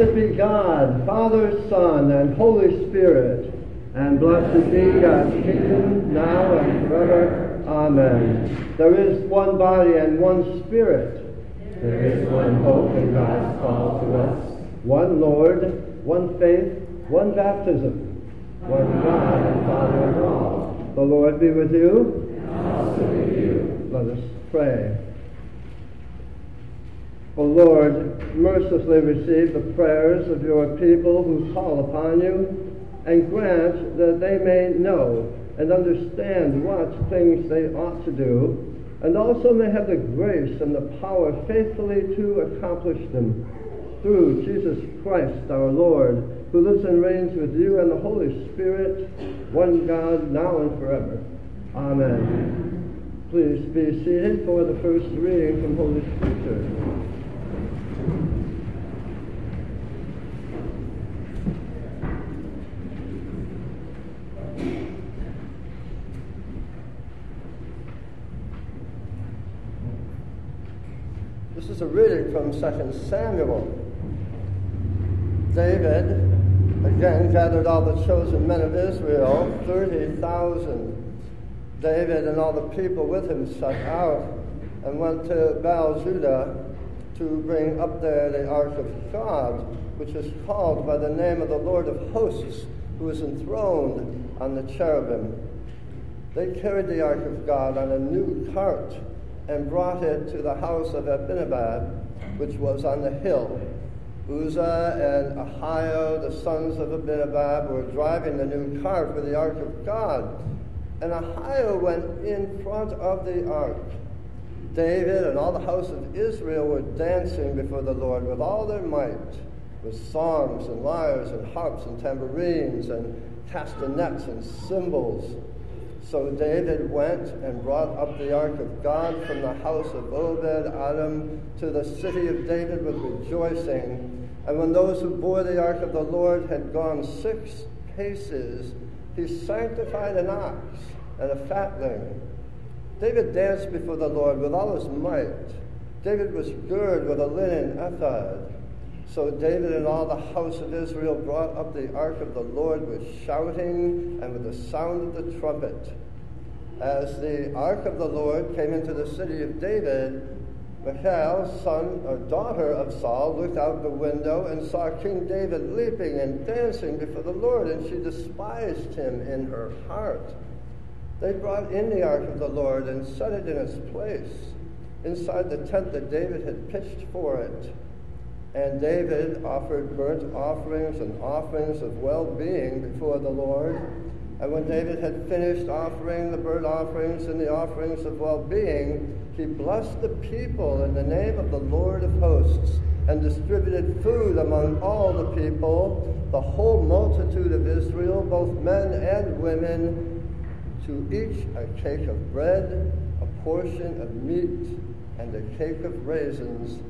Blessed be God, Father, Son, and Holy Spirit, and blessed be God's kingdom now and forever. Amen. There is one body and one Spirit. There is one hope in God's call to us. One Lord, one faith, one baptism. One God and Father of all. The Lord be with you. And also with you. Let us pray. O Lord, mercifully receive the prayers of your people who call upon you, and grant that they may know and understand what things they ought to do, and also may have the grace and the power faithfully to accomplish them. Through Jesus Christ our Lord, who lives and reigns with you and the Holy Spirit, one God, now and forever. Amen. Please be seated for the first reading from Holy Scripture. Reading from 2 Samuel. David again gathered all the chosen men of Israel, 30,000. David and all the people with him set out and went to Baal Judah to bring up there the ark of God, which is called by the name of the Lord of hosts, who is enthroned on the cherubim. They carried the ark of God on a new cart and brought it to the house of Abinadab, which was on the hill. Uzzah and Ahio, the sons of Abinadab, were driving the new cart with the ark of God. And Ahio went in front of the ark. David and all the house of Israel were dancing before the Lord with all their might, with songs and lyres and harps and tambourines and castanets and cymbals. So David went and brought up the ark of God from the house of Obed-edom to the city of David with rejoicing. And when those who bore the ark of the Lord had gone six paces, he sanctified an ox and a fatling. David danced before the Lord with all his might. David was girded with a linen ephod. So David and all the house of Israel brought up the ark of the Lord with shouting and with the sound of the trumpet. As the ark of the Lord came into the city of David, Michal, son or daughter of Saul, looked out the window and saw King David leaping and dancing before the Lord, and she despised him in her heart. They brought in the ark of the Lord and set it in its place inside the tent that David had pitched for it. And David offered burnt offerings and offerings of well being before the Lord. And when David had finished offering the burnt offerings and the offerings of well being, he blessed the people in the name of the Lord of hosts and distributed food among all the people, the whole multitude of Israel, both men and women, to each a cake of bread, a portion of meat, and a cake of raisins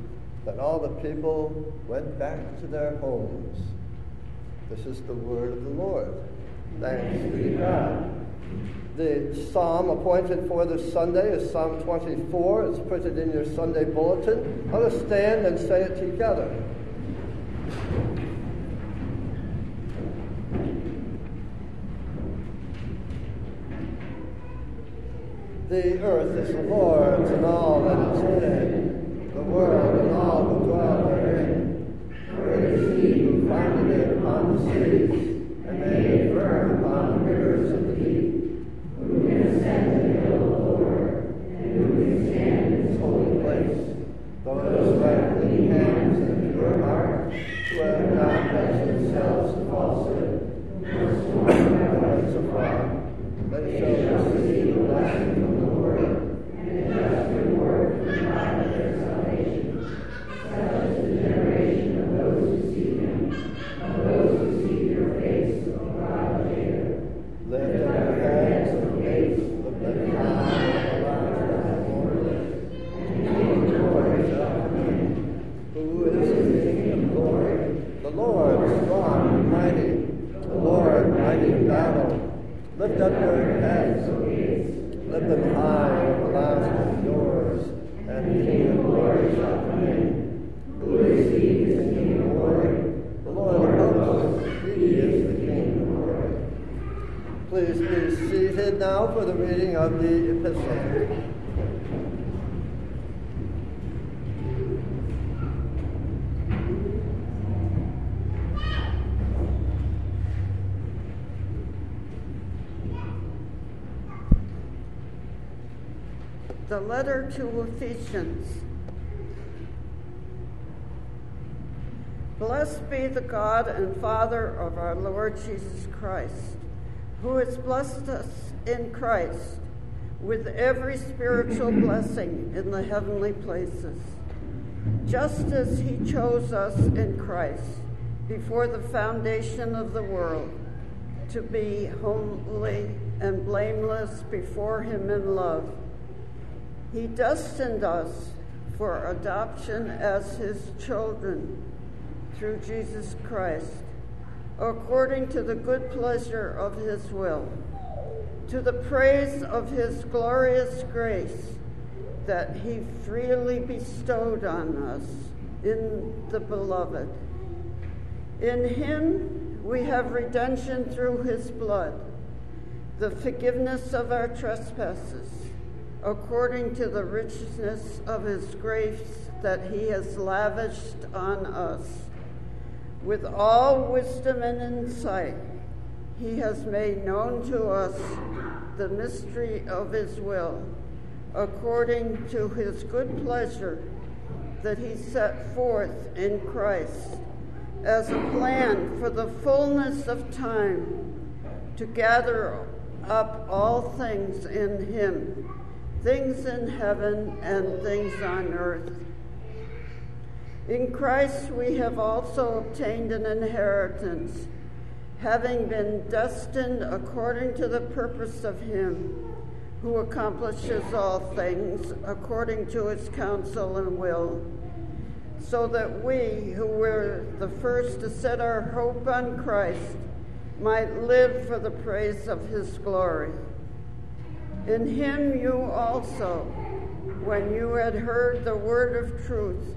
then all the people went back to their homes. This is the word of the Lord. Thanks be God. The psalm appointed for this Sunday is Psalm 24. It's printed in your Sunday bulletin. Let us stand and say it together. The earth is the Lord's and all that is in it, the world and all who dwell therein. For it is he who founded it upon the seas and made it firm upon the rivers of the deep. Who can ascend the hill of the Lord, and who can stand in his holy place? Those who have clean hands and a pure heart, who have not pledged themselves to falsehood, nor sworn by oaths of fraud. They shall receive a blessing from the Lord. and a just reward from God of their salvation. Such is the generation of those who seek him, of those who seek your face. Lift up your heads. Lift them high, everlasting doors, and the King of glory shall come in. Who is he, the King of glory? The Lord of hosts, he is the King of glory. Please be seated now for the reading of the epistle. The letter to Ephesians. Blessed be the God and Father of our Lord Jesus Christ, who has blessed us in Christ with every spiritual blessing in the heavenly places, just as he chose us in Christ before the foundation of the world to be holy and blameless before him in love he destined us for adoption as his children through Jesus Christ, according to the good pleasure of his will, to the praise of his glorious grace that he freely bestowed on us in the beloved. In him we have redemption through his blood, the forgiveness of our trespasses according to the richness of his grace that he has lavished on us. With all wisdom and insight, he has made known to us the mystery of his will, according to his good pleasure that he set forth in Christ as a plan for the fullness of time to gather up all things in him things in heaven and things on earth. In Christ we have also obtained an inheritance, having been destined according to the purpose of Him who accomplishes all things according to His counsel and will, so that we, who were the first to set our hope on Christ, might live for the praise of His glory. In him you also, when you had heard the word of truth,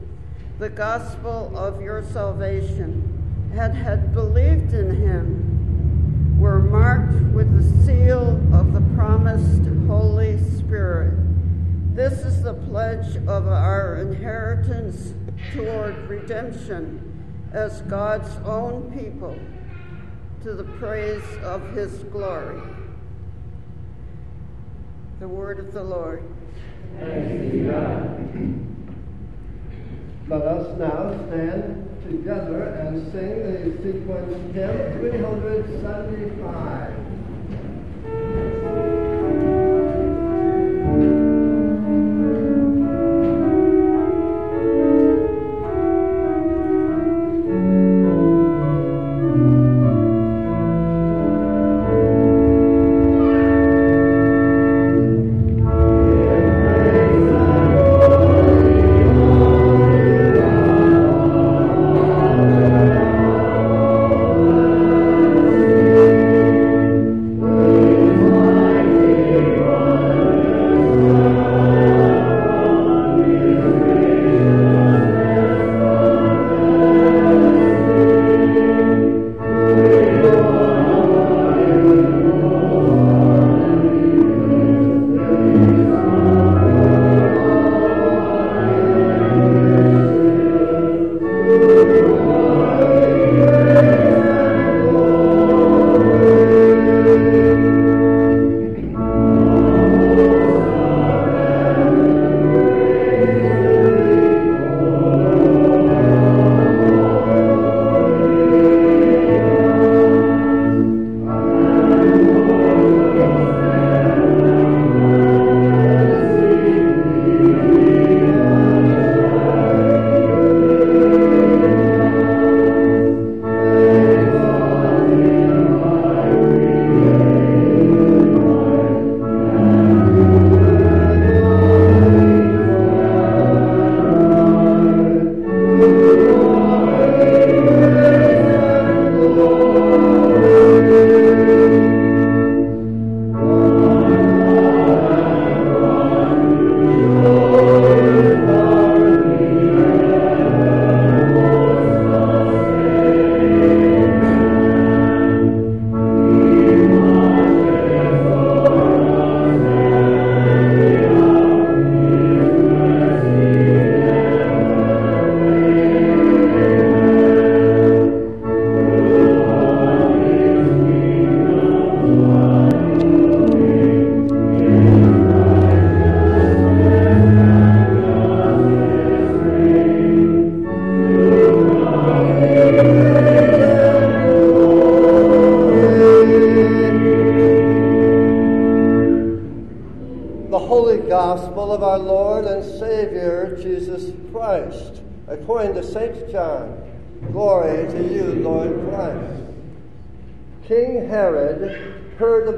the gospel of your salvation, and had believed in him, were marked with the seal of the promised Holy Spirit. This is the pledge of our inheritance toward redemption as God's own people to the praise of his glory. The word of the Lord. Let us now stand together and sing the sequence hymn 375.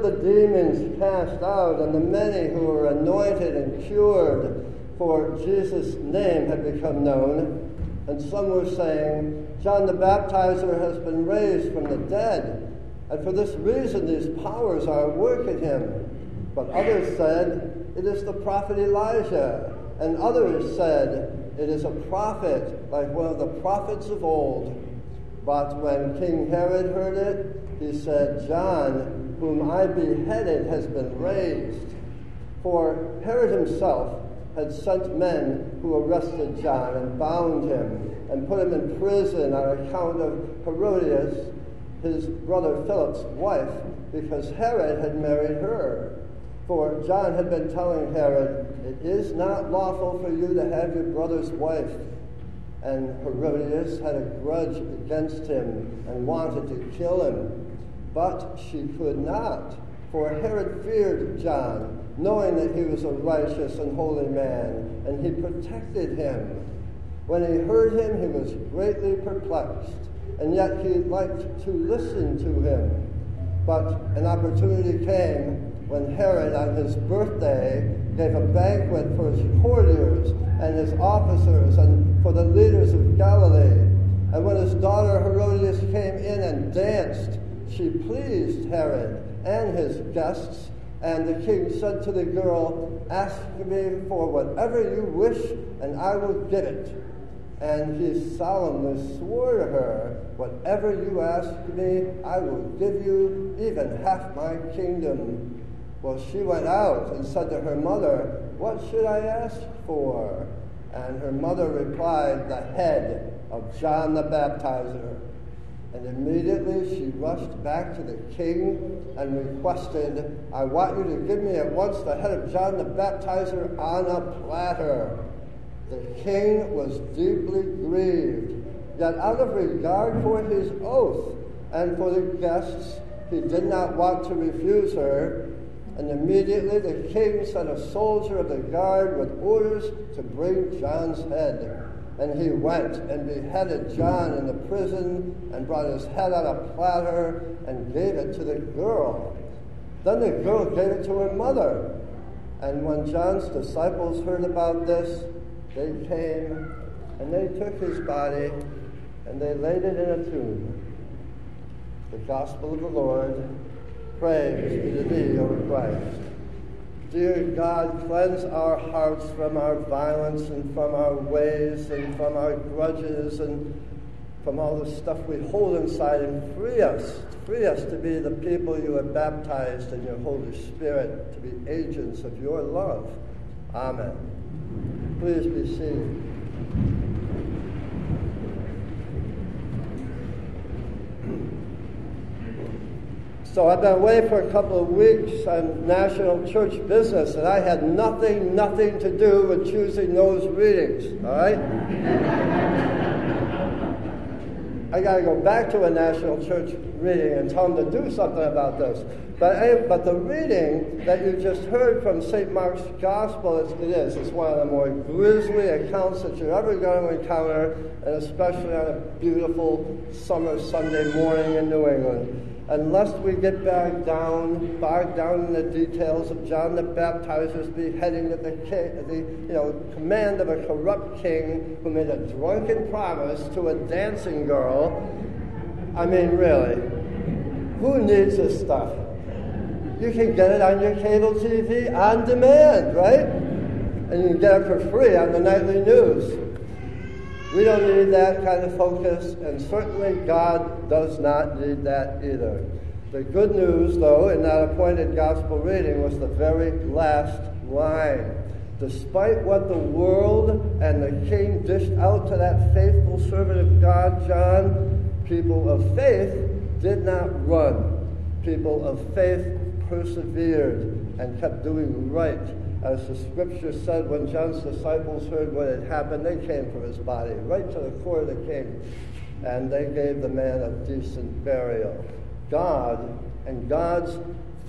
The demons cast out and the many who were anointed and cured, for Jesus' name had become known. And some were saying, John the Baptizer has been raised from the dead, and for this reason these powers are at work in him. But others said, It is the prophet Elijah. And others said, It is a prophet, like one of the prophets of old. But when King Herod heard it, he said, John, whom I beheaded, has been raised. For Herod himself had sent men who arrested John and bound him and put him in prison on account of Herodias, his brother Philip's wife, because Herod had married her. For John had been telling Herod, It is not lawful for you to have your brother's wife. And Herodias had a grudge against him and wanted to kill him. But she could not, for Herod feared John, knowing that he was a righteous and holy man, and he protected him. When he heard him, he was greatly perplexed, and yet he liked to listen to him. But an opportunity came when Herod, on his birthday, gave a banquet for his courtiers and his officers and for the leaders of Galilee. And when his daughter Herodias came in and danced, she pleased Herod and his guests. And the king said to the girl, Ask me for whatever you wish, and I will give it. And he solemnly swore to her, Whatever you ask me, I will give you even half my kingdom. Well, she went out and said to her mother, What should I ask for? And her mother replied, The head of John the Baptizer. And immediately she rushed back to the king and requested, I want you to give me at once the head of John the Baptizer on a platter. The king was deeply grieved, yet out of regard for his oath and for the guests, he did not want to refuse her, and immediately the king sent a soldier of the guard with orders to bring John's head. And he went and beheaded John in the prison and brought his head on a platter and gave it to the girl. Then the girl gave it to her mother. And when John's disciples heard about this, they came and they took his body and they laid it in a tomb. The gospel of the Lord. Praise be to thee, O Christ. Dear God, cleanse our hearts from our violence and from our ways and from our grudges and from all the stuff we hold inside and free us. Free us to be the people you have baptized in your Holy Spirit, to be agents of your love. Amen. Please be seated. So I've been away for a couple of weeks on national church business, and I had nothing, nothing to do with choosing those readings. All right? I got to go back to a national church reading and tell them to do something about this. But, but the reading that you just heard from St. Mark's Gospel, is, it is. It's one of the more grisly accounts that you're ever going to encounter, and especially on a beautiful summer Sunday morning in New England unless we get back down, bogged down in the details of John the Baptizer's beheading at the, king, the you know, command of a corrupt king who made a drunken promise to a dancing girl. I mean, really, who needs this stuff? You can get it on your cable TV on demand, right? And you can get it for free on the nightly news. We don't need that kind of focus, and certainly God does not need that either. The good news, though, in that appointed gospel reading was the very last line. Despite what the world and the king dished out to that faithful servant of God, John, people of faith did not run. People of faith persevered and kept doing right as the scripture said, when John's disciples heard what had happened, they came for his body right to the court of the king, and they gave the man a decent burial. God and God's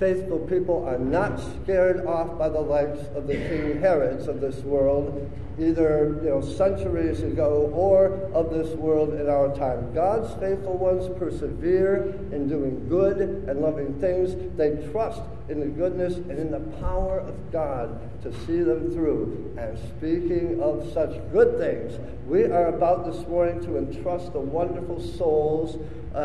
faithful people are not scared off by the likes of the King Herods of this world, either you know centuries ago or of this world in our time. God's faithful ones persevere in doing good and loving things. They trust in the goodness and in the power of God to see them through. And speaking of such good things, we are about this morning to entrust the wonderful souls uh,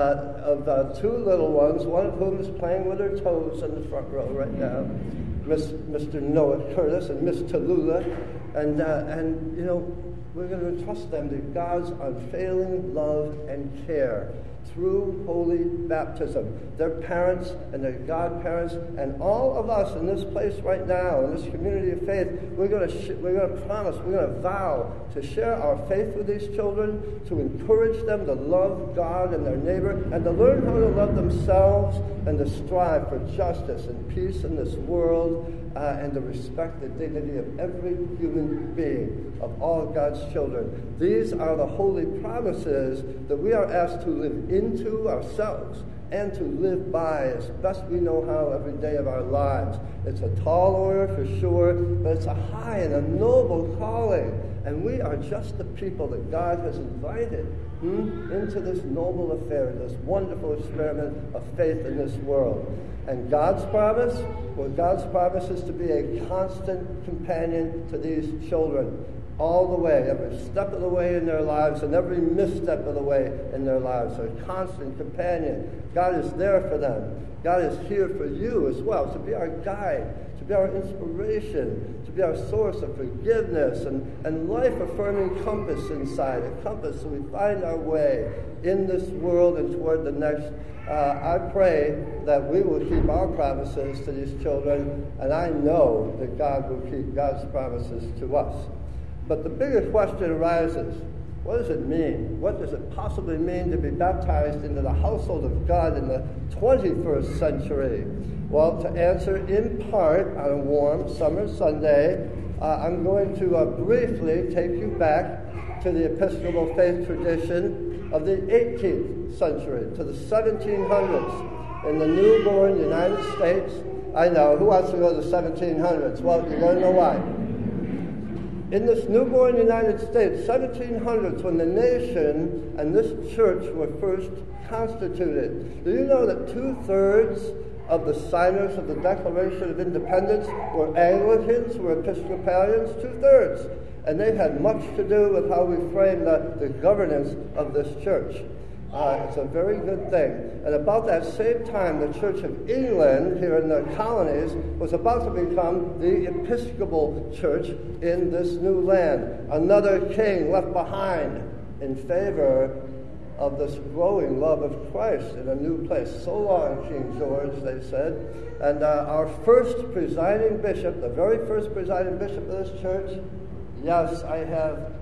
of uh, two little ones, one of whom is playing with her toes in the front row right now, Miss, Mr. Noah Curtis and Miss Tallulah. And, uh, and, you know, we're going to entrust them to God's unfailing love and care through holy baptism. Their parents and their godparents and all of us in this place right now, in this community of faith, we're going to, sh- we're going to promise, we're going to vow to share our faith with these children, to encourage them to love God and their neighbor, and to learn how to love themselves and to strive for justice and peace in this world uh, and to respect the dignity of every human being, of all God's children. These are the holy promises that we are asked to live into ourselves and to live by as best we know how every day of our lives. It's a tall order for sure, but it's a high and a noble calling. And we are just the people that God has invited hmm, into this noble affair, this wonderful experiment of faith in this world. And God's promise, well, God's promise is to be a constant companion to these children all the way, every step of the way in their lives and every misstep of the way in their lives. A constant companion. God is there for them. God is here for you as well, to be our guide, to be our inspiration, to be our source of forgiveness and, and life affirming compass inside, a compass so we find our way in this world and toward the next. Uh, I pray that we will keep our promises to these children, and I know that God will keep God's promises to us. But the bigger question arises what does it mean? What does it possibly mean to be baptized into the household of God in the 21st century? Well, to answer in part on a warm summer Sunday, uh, I'm going to uh, briefly take you back to the Episcopal faith tradition of the 18th century, to the 1700s in the newborn United States. I know, who wants to go to the 1700s? Well, you're going to know why in this newborn United States, 1700s, when the nation and this church were first constituted. Do you know that two thirds of the signers of the Declaration of Independence were Anglicans, were Episcopalians? Two thirds. And they had much to do with how we frame the, the governance of this church. Uh, it's a very good thing. And about that same time, the Church of England here in the colonies was about to become the Episcopal Church in this new land. Another king left behind in favor of this growing love of Christ in a new place. So long, King George, they said. And uh, our first presiding bishop, the very first presiding bishop of this church, yes, I have.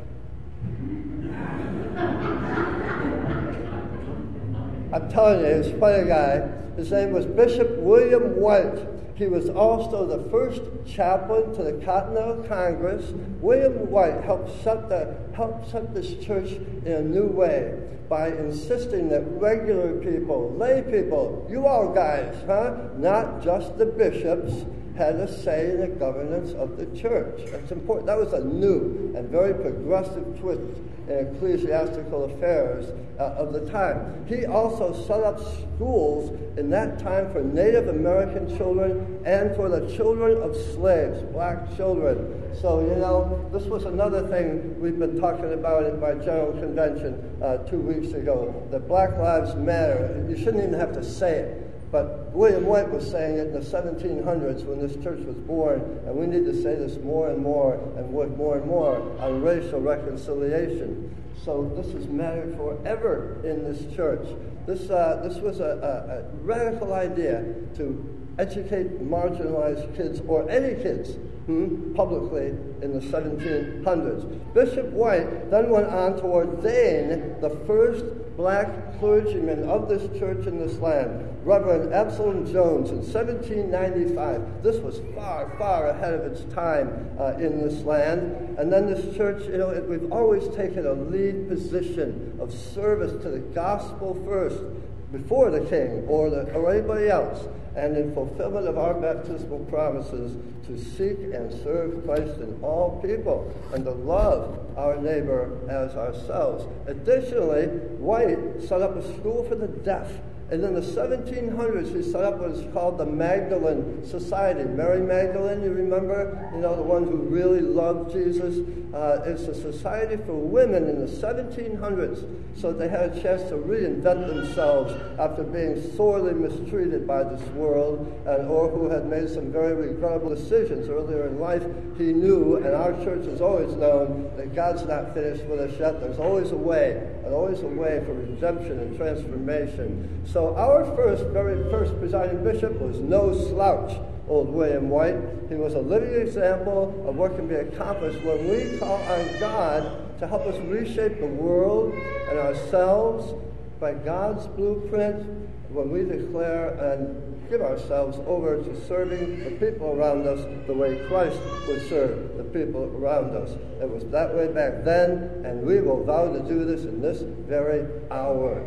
I'm telling you, quite a guy. His name was Bishop William White. He was also the first chaplain to the Continental Congress. William White helped set, the, helped set this church in a new way by insisting that regular people, lay people, you all guys, huh? Not just the bishops, had a say in the governance of the church. That's important. That was a new and very progressive twist in ecclesiastical affairs uh, of the time. He also set up schools in that time for Native American children and for the children of slaves, black children. So, you know, this was another thing we've been talking about at my General Convention uh, two weeks ago that Black Lives Matter. You shouldn't even have to say it. But William White was saying it in the 1700s when this church was born, and we need to say this more and more and work more and more on racial reconciliation. So this has mattered forever in this church. This, uh, this was a, a, a radical idea to educate marginalized kids or any kids hmm, publicly in the 1700s. Bishop White then went on to ordain the first black clergyman of this church in this land, Reverend Absalom Jones, in 1795. This was far, far ahead of its time uh, in this land. And then this church, you know, it, we've always taken a lead position of service to the gospel first before the king or, the, or anybody else, and in fulfillment of our baptismal promises to seek and serve Christ in all people and to love our neighbor as ourselves. Additionally, White set up a school for the deaf and in the 1700s, he set up what is called the Magdalene Society. Mary Magdalene, you remember? You know, the one who really loved Jesus. Uh, it's a society for women in the 1700s, so they had a chance to reinvent themselves after being sorely mistreated by this world, and or who had made some very regrettable decisions earlier in life. He knew, and our church has always known, that God's not finished with us yet. There's always a way, and always a way for redemption and transformation. So so our first, very first presiding bishop was no slouch, old William White. He was a living example of what can be accomplished when we call on God to help us reshape the world and ourselves by God's blueprint when we declare and give ourselves over to serving the people around us the way Christ would serve the people around us. It was that way back then, and we will vow to do this in this very hour.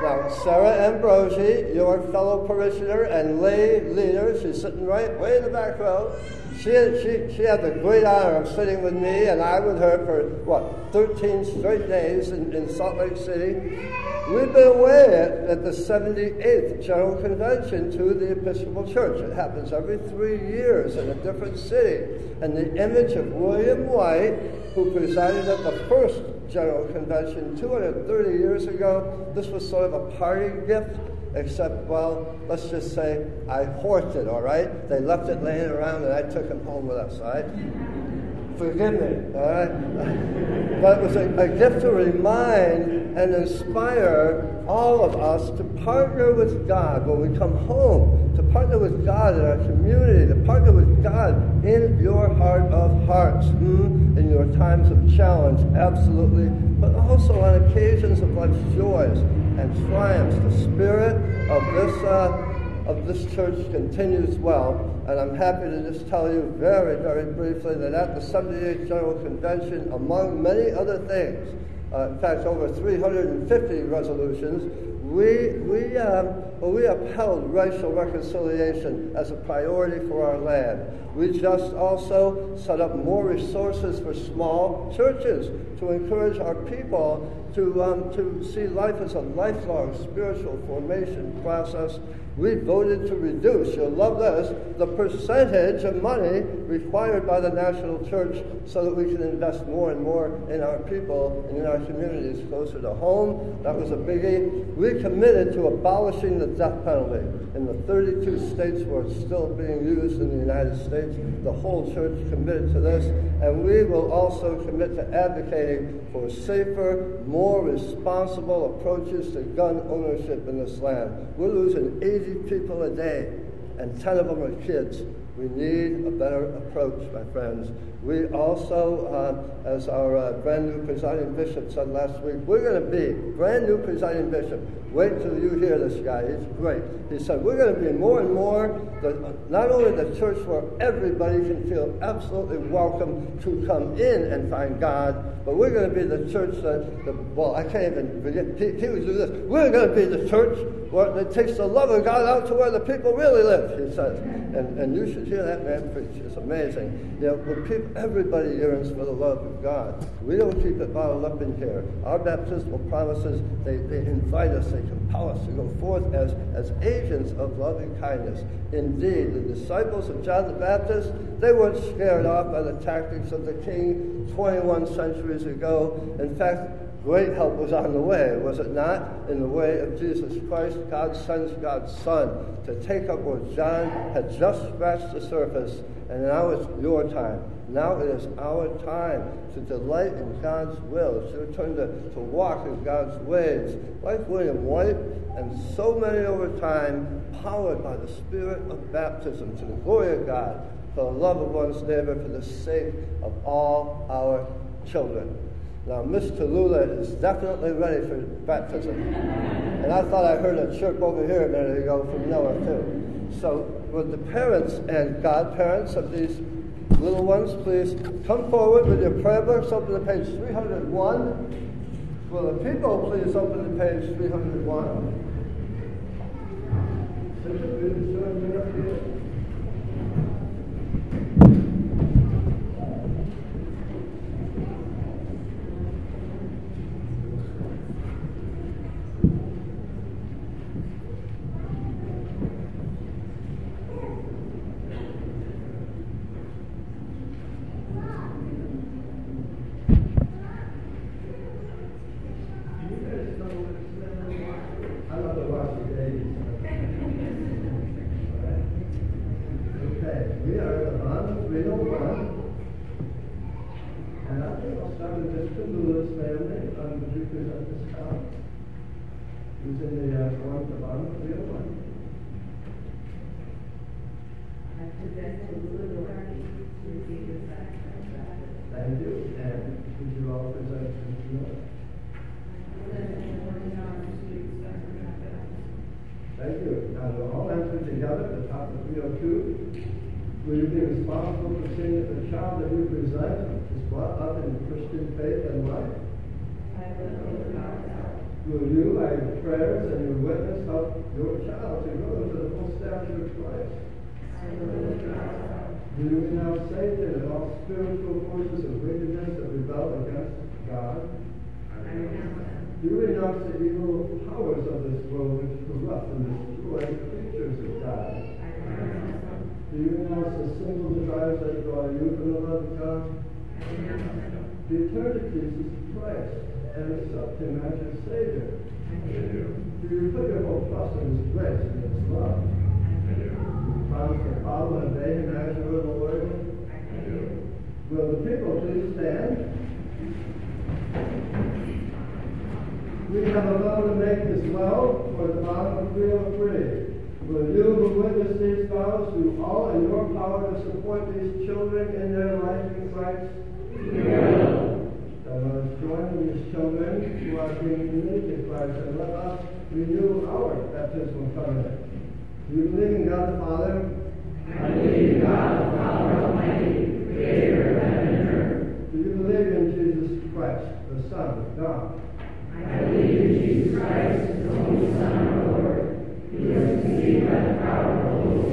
Now, Sarah Ambrosi, your fellow parishioner and lay leader, she's sitting right way in the back row. She, she, she had the great honor of sitting with me and I with her for, what, 13 straight days in, in Salt Lake City. We've been away at, at, the 78th General Convention to the Episcopal Church. It happens every three years in a different city. And the image of William White, who presided at the first General Convention 230 years ago. This was sort of a party gift, except, well, let's just say I hoarded it, all right? They left it laying around and I took it home with us, all right? Forgive me, all right? But it was a, a gift to remind and inspire all of us to partner with God when we come home, to partner with God in our community, to partner with God in your heart of hearts, hmm? in your times of challenge, absolutely, but also on occasions of life's joys and triumphs. The spirit of this. Uh, of this church continues well. And I'm happy to just tell you very, very briefly that at the 78th General Convention, among many other things, uh, in fact, over 350 resolutions, we, we, um, well, we upheld racial reconciliation as a priority for our land. We just also set up more resources for small churches to encourage our people to, um, to see life as a lifelong spiritual formation process we voted to reduce, you'll love this, the percentage of money required by the national church so that we can invest more and more in our people and in our communities closer to home. That was a biggie. We committed to abolishing the death penalty in the 32 states where it's still being used in the United States. The whole church committed to this, and we will also commit to advocating for safer, more responsible approaches to gun ownership in this land. We're losing 80 people a day, and 10 of them are kids. We need a better approach, my friends. We also, uh, as our uh, brand new presiding bishop said last week, we're going to be brand new presiding bishop. Wait till you hear this guy. He's great. He said, we're going to be more and more the, not only the church where everybody can feel absolutely welcome to come in and find God, but we're going to be the church that, the, well, I can't even begin. He, he do this. We're going to be the church where it takes the love of God out to where the people really live, he says. And, and you should hear that man preach. It's amazing. You know, when people, everybody yearns for the love of God. We don't keep it bottled up in here. Our baptismal promises, they, they invite us, they compel us to go forth as, as agents of loving kindness. Indeed, the disciples of John the Baptist, they weren't scared off by the tactics of the king 21 centuries ago. In fact, Great help was on the way, was it not? In the way of Jesus Christ, God sends God's Son to take up where John had just scratched the surface, and now it's your time. Now it is our time to delight in God's will, to turn to, to walk in God's ways. Like William White and so many over time, powered by the spirit of baptism to the glory of God, for the love of one's neighbor, for the sake of all our children. Now, Mr. Lula is definitely ready for baptism. and I thought I heard a chirp over here a minute ago from Noah, too. So, would the parents and godparents of these little ones please come forward with your prayer books? Open to page 301. Will the people please open to page 301? Richard Lewis family on the Jupiter at this time. He was in the uh, Toronto Bond the other one. I present to Lulu Dorothy to receive the sacrament. Thank you, and would you all present to the Thank you. Now, the all answer together at the top of 302. Will you be responsible for seeing that the child that you present brought up in Christian faith and life? Will you, by your prayers and your witness, help your child to grow to the full stature of Christ? Do you renounce Satan and all spiritual forces of wickedness that rebel against God? Do you renounce the evil powers of this world which corrupt and destroy creatures of God? Do you renounce the sinful desires that draw you from the love of God? The eternity is Christ and accept Him as Savior. If you put your whole trust in His grace and His love, you promise to follow and obey Him as your Lord. Will the people please stand? We have a vow to make this well for the bottom of 303 maneuver with the state spouse through all in your power to support these children in their life in Christ. Let us join these children who are being united in Christ and let us renew our baptismal covenant. Do you believe in God the Father? I believe in God the Father Almighty, creator of heaven and earth. Do you believe in Jesus Christ, the Son of God? I believe in Jesus Christ, the only Son of Yesus, Tuhan, Kau, Tuhan.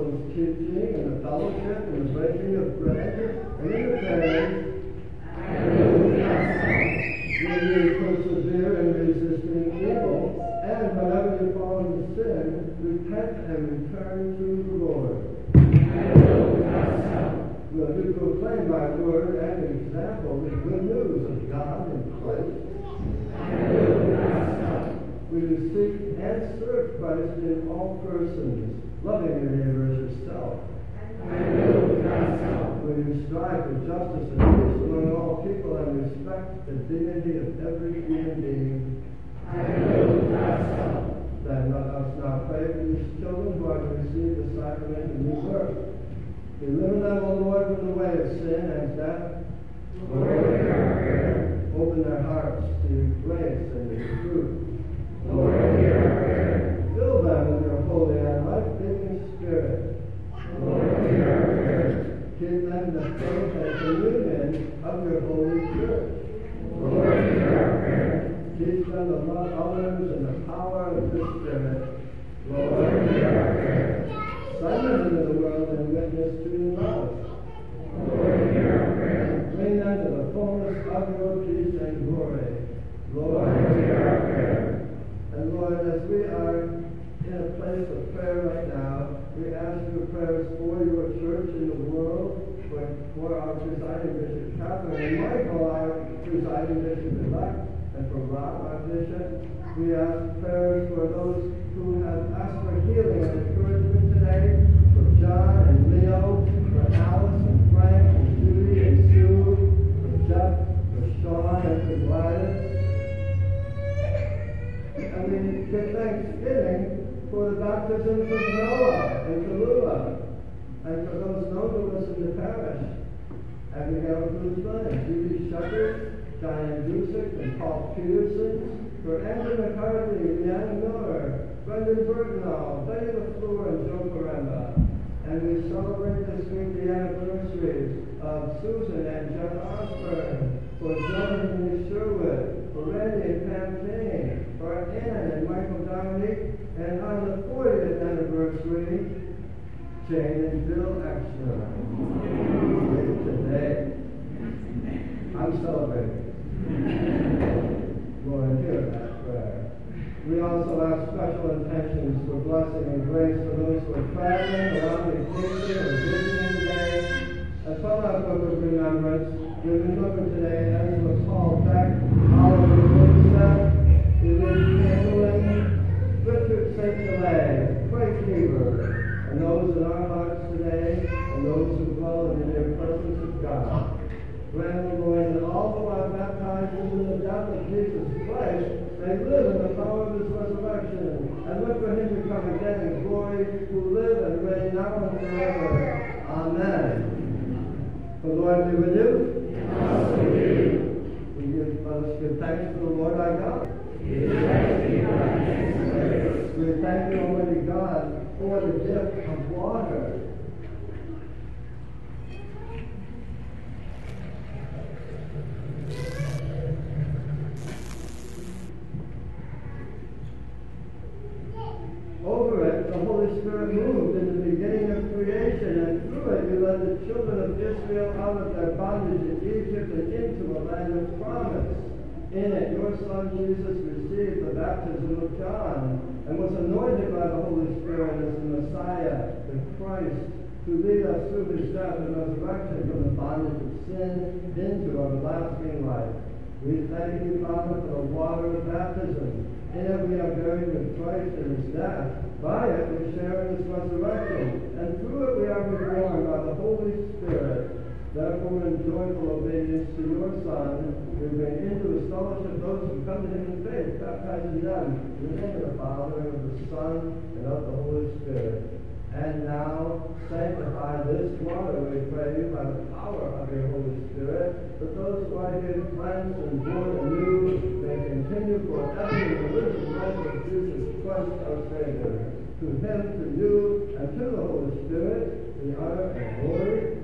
of teaching and the fellowship and the breaking of bread and in the praying, will you persevere in resisting evil, and whenever you fall into sin, repent and return to the Lord. Will you proclaim by word and example the good news of God in Christ? Will you seek and serve Christ in all persons? loving your neighbor as yourself. I will that Will you strive for justice and peace among all people and respect the dignity of every human being? I will thyself. Then let us now pray for these children who are to receive the sacrament in this earth. Deliver them, O Lord, from the way of sin and death. Lord, Open their hearts to your grace and your truth. Lord, hear in them the faith and communion of your holy church. Lord, hear our prayer. Teach them to love others and the power of the Spirit. Lord, hear our prayer. Send them into the world and witness to your love. Lord, hear our prayer. Bring them to the fullness of your peace and glory. Lord, hear our prayer. And Lord, as we are in a place of prayer right now, we ask your prayers for you presiding bishop, Katharine, and Michael, our presiding bishop-elect, and for Rob, our bishop. We ask prayers for those who have asked for healing and encouragement today, for John and Leo, for Alice and Frank and Judy and Sue, for Jeff, for Sean and for Gladys. And we give thanksgiving for the baptisms of Noah and Tallulah, and for those us in the parish. Abigail Guzman and Judy Shepherd, Diane Dusick and Paul Peterson, for Andrew McCarthy, Leanna Miller, Brendan Burtonall, Betty LaFleur, and Joe Poremba. And we celebrate this week the anniversaries of Susan and Jeff Osborne, for John and Lee Sherwood, for Randy and Pam King, for Ann and Michael Dominic, and on the 40th anniversary, Jane and Bill Exner. Today, I'm celebrating. Lord, hear that prayer. We also have special intentions for blessing and grace for those who are traveling or on vacation or visiting today. As from our book of remembrance, we remember today Ezra Paul Beck, Oliver Woodstock, Elaine Chamberlain, Richard St. Delay, Frank Heber, and those in our hearts today, those who dwell in the near presence of God. Grant, Lord, that all who are baptized into the death of Jesus Christ may live in the power of his resurrection, and look for him to come again in glory, who live and reign now and forever. Amen. The Lord be with you. We give, let us give thanks to the Lord our God. We thank you, Almighty God, for the gift of water. Over it, the Holy Spirit moved in the beginning of creation, and through it you led the children of Israel out of their bondage in Egypt and into a land of promise. In it, your son Jesus received the baptism of John and was anointed by the Holy Spirit as the Messiah, the Christ, to lead us through his death and resurrection from the bondage of sin into everlasting life. We thank you, Father, for the water of baptism. In it we are buried with Christ in his death. By it we share in his resurrection. And through it we are reborn by the Holy Spirit. Therefore, in joyful obedience to your Son, we bring into the fellowship those who come to him in faith, baptizing them in the name of the Father, and of the Son, and of the Holy Spirit. And now, sanctify this water, we pray you, by the power of your Holy Spirit, that those who are here cleansed and born anew may continue forever in the living life of Jesus Christ our Savior. To him, to you, and to the Holy Spirit, the honor and glory,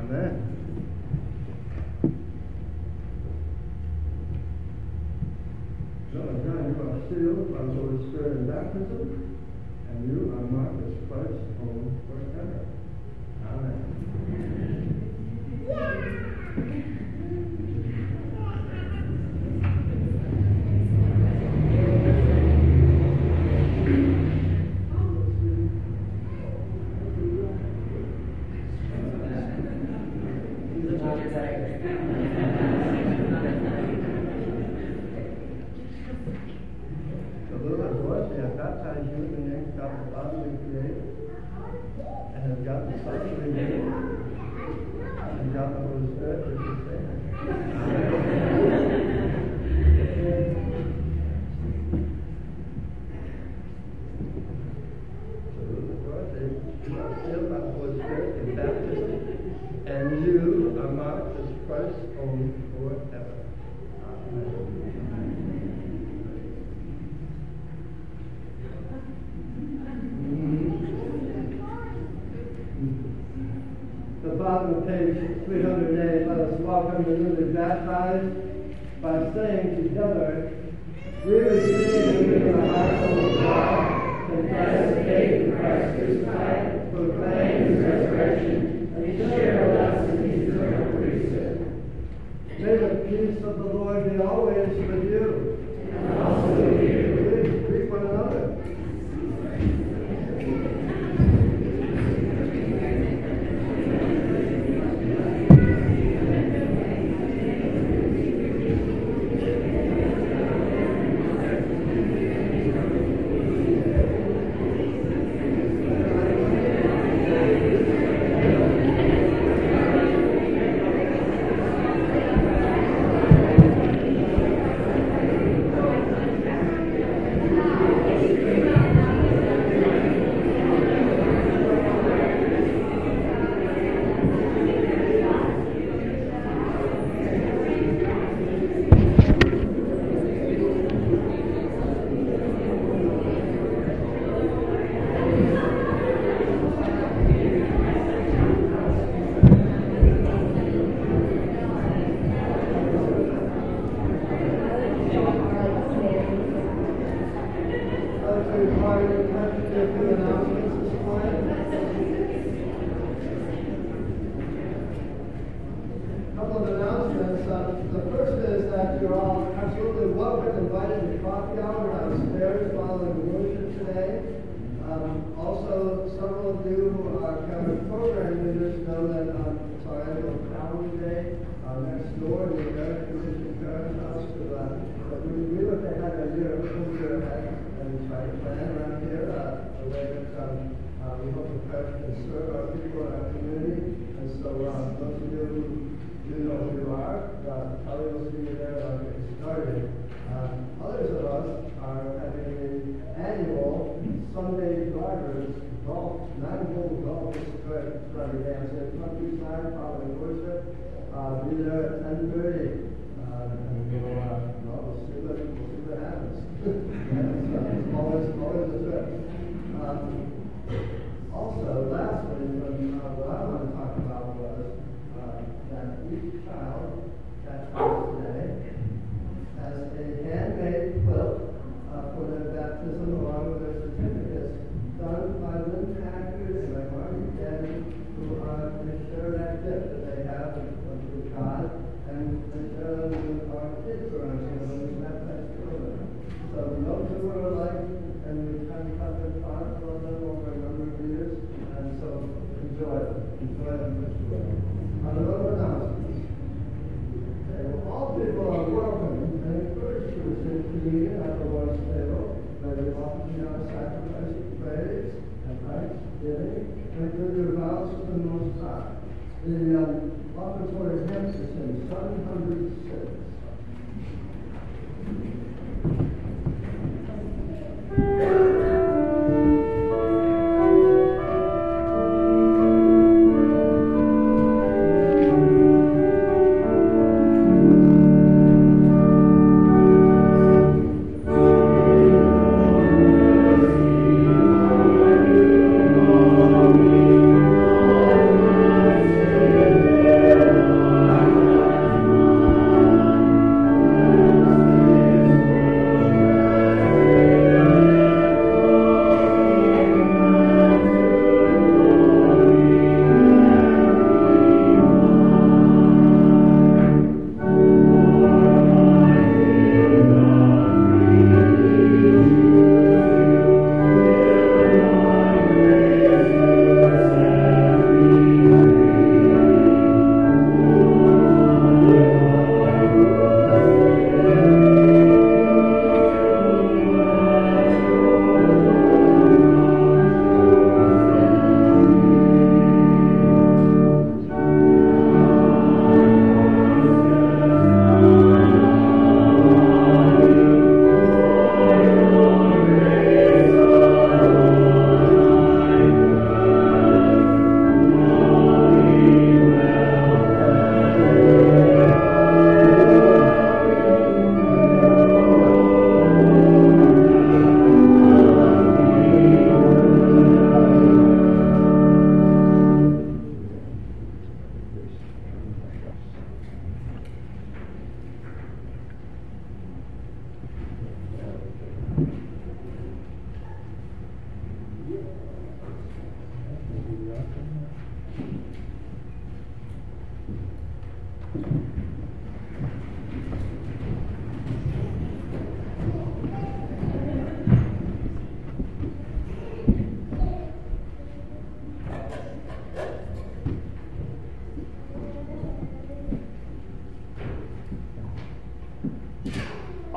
Amen. Noah John, you are sealed by the Holy Spirit in baptism, and you are marked as Christ's own forever. Amen. The Lord was, they have baptized you in the name of God the Father, the Creator, and have God the Son, the Redeemer, and God the Holy Spirit, the Sustainer. So the Lord, they are sealed by the Holy Spirit in baptism, and you are marked as Christ's own forever. bottom of page 308, let us welcome the newly baptized by saying together, We receive in the household of God, confess faith in Christ crucified, proclaim his resurrection, and share with us in his eternal priesthood. May the peace of the Lord be always with you. And also with you. Greet one another. Those who are in touch with their few announcements this morning. Couple of announcements. Uh, the first is that you're all absolutely welcome, invited to coffee hour downstairs following worship today. Um, also, several of you who are kind of program leaders know that um, it's our annual Calvary Day uh, next door in the American Christian Parents House. To, uh, but we, we look ahead a year, a full year ahead, and we try to plan around here uh, the way that um, uh, we hope the church can serve our people in our community. And so, um, those of you who do know who you are, uh, Kelly will see you there when we get started. Um, others of us are having an annual Sunday drivers golf, nine-hole golf extravaganza in countryside following worship. Uh, be there at ten thirty. Uh, and we'll, uh, well, we'll see what, we'll see what happens. it's, uh, it's always, always a trip. Um, also, lastly, what I want to talk about was uh, that each child at first today has a handmade quilt uh, for their baptism along with their certificates done by Lynn Packard and by Marty Denny, who are, they share that gift that they have with, God, and they share them with our kids around here, those baptized children. So we know who are like, and we kind of cut their thoughts on them over a number of years, and so enjoy them, enjoy them for sure. On the um, offertory hymn is in 706.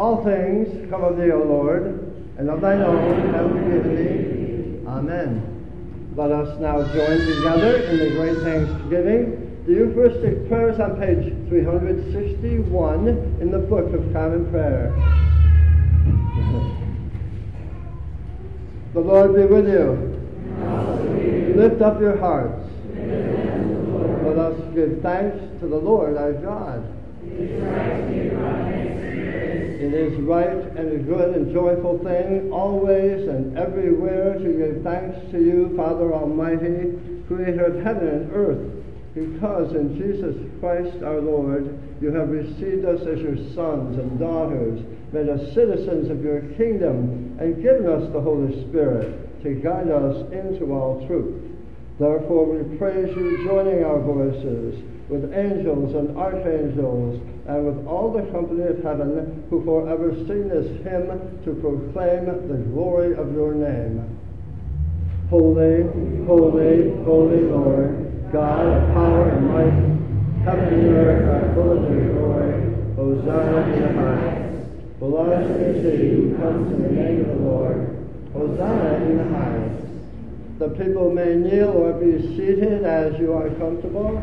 All things come of thee, O Lord, and of thine own have we given thee. Amen. Let us now join together in the great thanksgiving. The Eucharistic prayers on page 361 in the Book of Common Prayer. The Lord be with you. Lift up your hearts. Let us give thanks to the Lord our God. It is right and a good and joyful thing always and everywhere to give thanks to you, Father Almighty, creator of heaven and earth, because in Jesus Christ our Lord you have received us as your sons and daughters, made us citizens of your kingdom, and given us the Holy Spirit to guide us into all truth. Therefore we praise you, joining our voices with angels and archangels, and with all the company of heaven who forever sing this hymn to proclaim the glory of your name. Holy, holy, holy Lord, God of power and might, heaven and earth are full of your glory. Hosanna in the highest. Blessed is he who comes in the name of the Lord. Hosanna in the highest. The people may kneel or be seated as you are comfortable.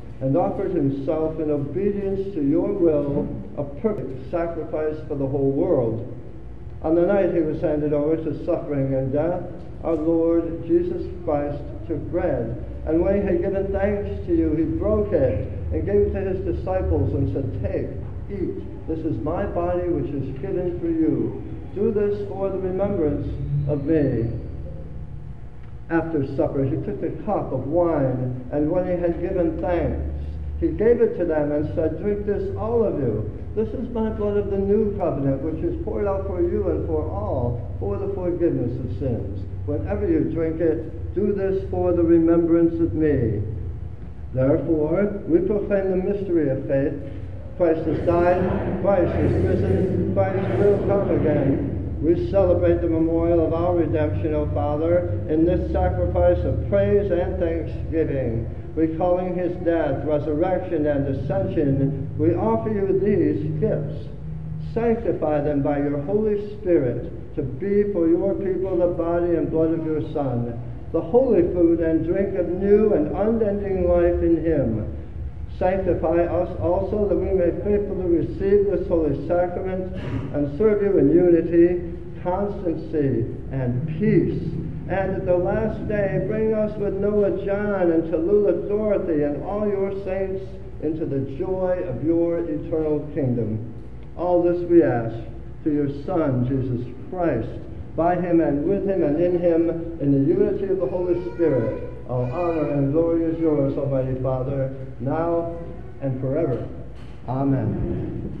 and offered himself in obedience to your will, a perfect sacrifice for the whole world. On the night he was handed over to suffering and death, our Lord Jesus Christ took bread, and when he had given thanks to you, he broke it and gave it to his disciples and said, Take, eat. This is my body which is given for you. Do this for the remembrance of me. After supper, he took the cup of wine, and when he had given thanks, he gave it to them and said, Drink this, all of you. This is my blood of the new covenant, which is poured out for you and for all for the forgiveness of sins. Whenever you drink it, do this for the remembrance of me. Therefore, we proclaim the mystery of faith. Christ has died, Christ is risen, Christ will come again. We celebrate the memorial of our redemption, O Father, in this sacrifice of praise and thanksgiving. Recalling his death, resurrection, and ascension, we offer you these gifts. Sanctify them by your Holy Spirit to be for your people the body and blood of your Son, the holy food and drink of new and unending life in him. Sanctify us also that we may faithfully receive this holy sacrament and serve you in unity, constancy, and peace. And at the last day, bring us with Noah John and Tallulah Dorothy and all your saints into the joy of your eternal kingdom. All this we ask through your Son, Jesus Christ, by him and with him and in him, in the unity of the Holy Spirit. All honor and glory is yours, Almighty Father, now and forever. Amen.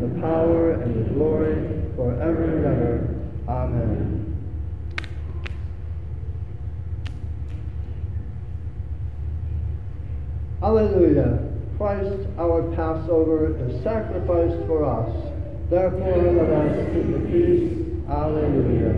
the power, and the glory, forever and ever. Amen. Alleluia. Christ, our Passover, is sacrificed for us. Therefore, let us keep the feast. Alleluia.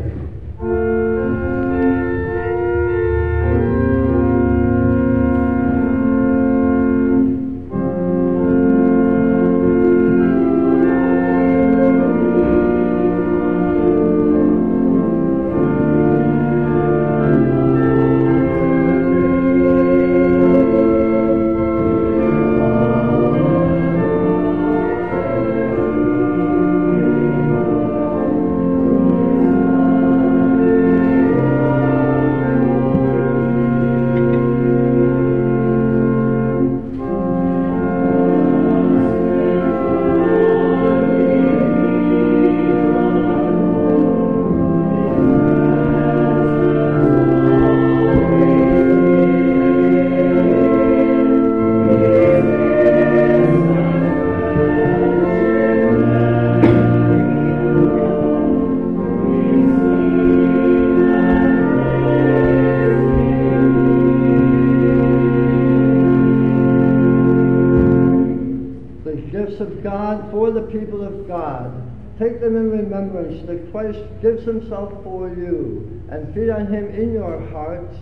That Christ gives himself for you and feed on him in your hearts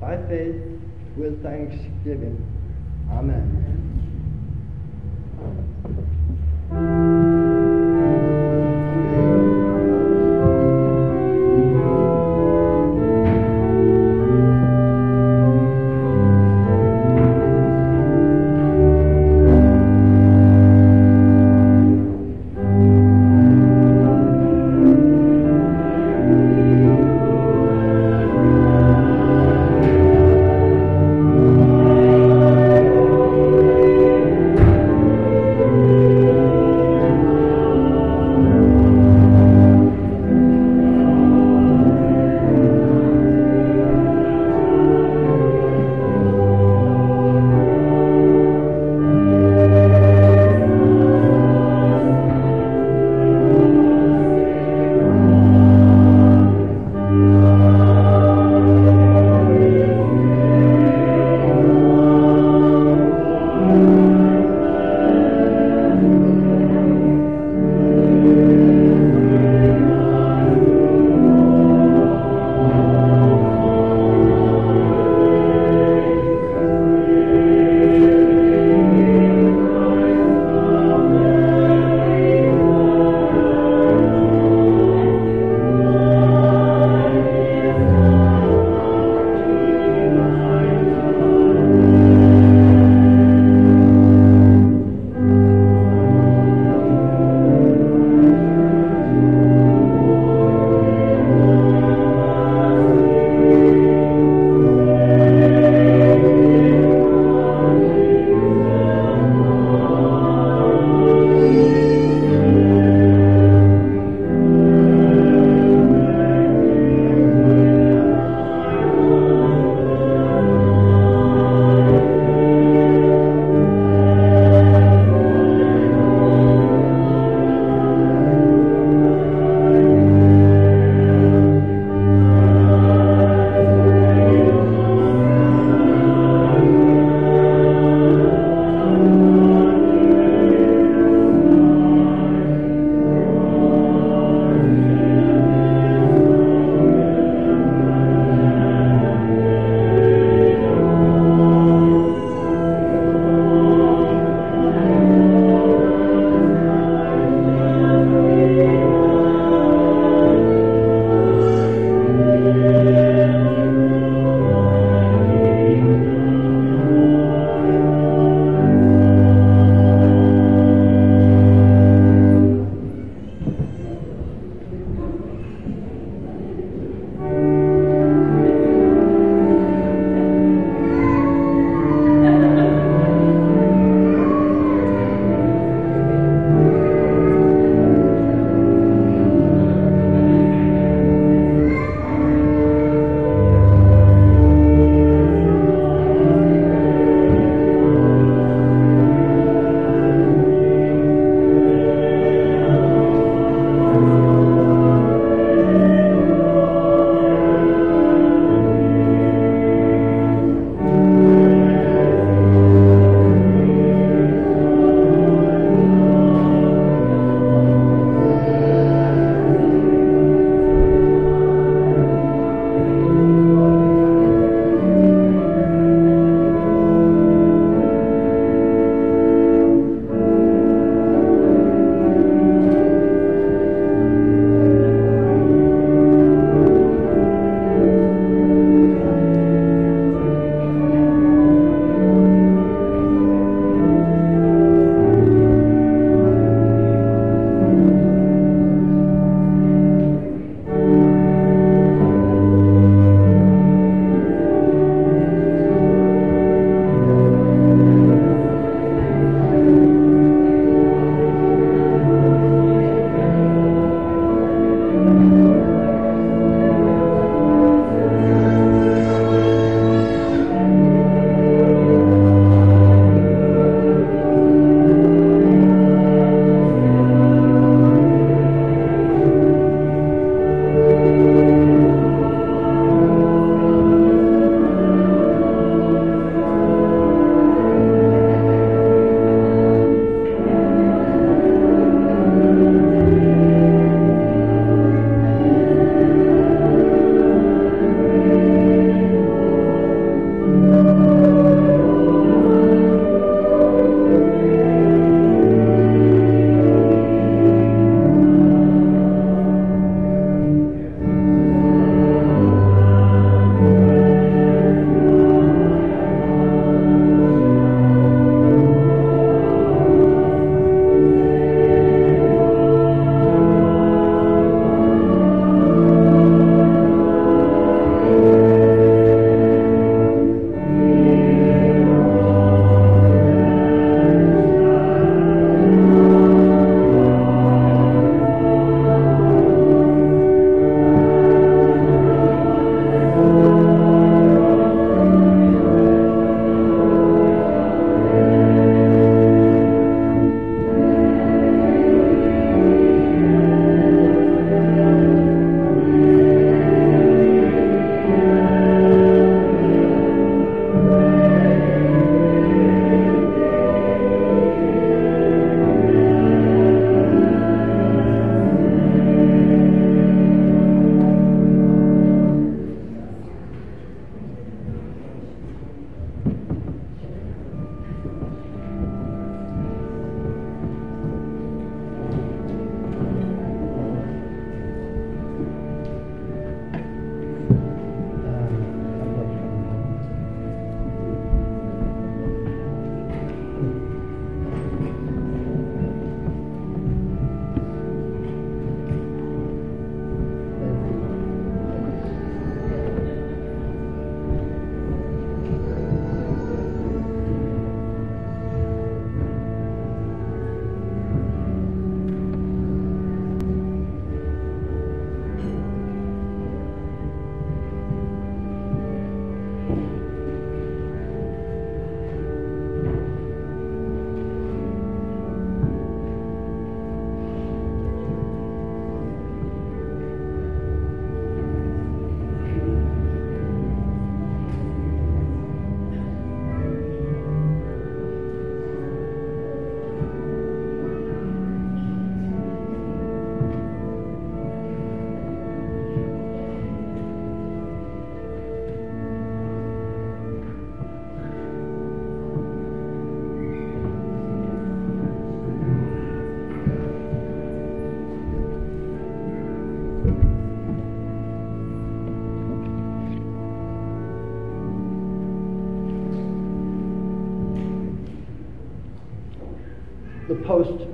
by faith with thanksgiving.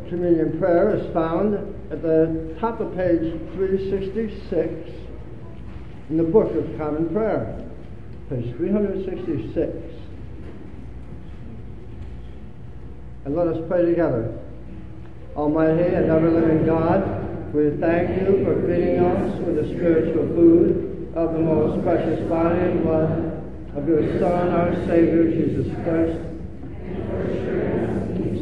Communion prayer is found at the top of page 366 in the Book of Common Prayer, page 366. And let us pray together. Almighty and ever living God, we thank you for feeding us with the spiritual food of the most precious body and blood of your Son, our Savior, Jesus Christ.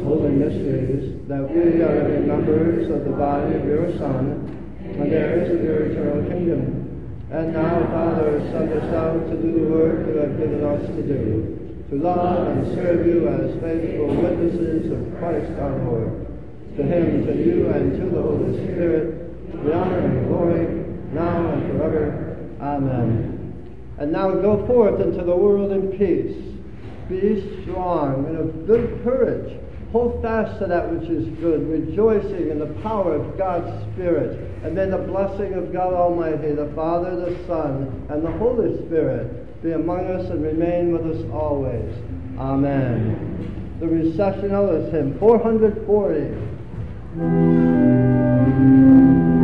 Holy mysteries, that we are living members of the body of your Son, and heirs of your eternal kingdom. And now, Father, send us out to do the work you have given us to do, to love and serve you as faithful witnesses of Christ our Lord. To him, to you, and to the Holy Spirit, the honor and glory, now and forever. Amen. And now go forth into the world in peace. Be strong and of good courage. Hold fast to that which is good, rejoicing in the power of God's Spirit. And may the blessing of God Almighty, the Father, the Son, and the Holy Spirit be among us and remain with us always. Amen. The recessional is hymn 440.